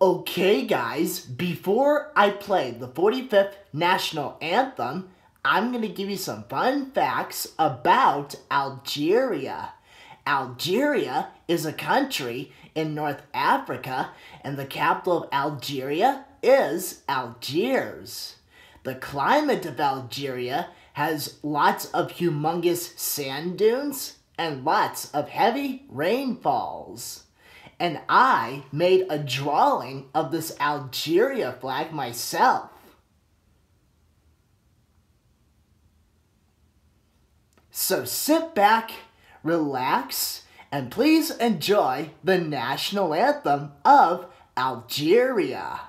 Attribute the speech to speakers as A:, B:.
A: Okay, guys, before I play the 45th national anthem, I'm going to give you some fun facts about Algeria. Algeria is a country in North Africa, and the capital of Algeria is Algiers. The climate of Algeria has lots of humongous sand dunes and lots of heavy rainfalls and I made a drawing of this Algeria flag myself. So sit back, relax, and please enjoy the national anthem of Algeria.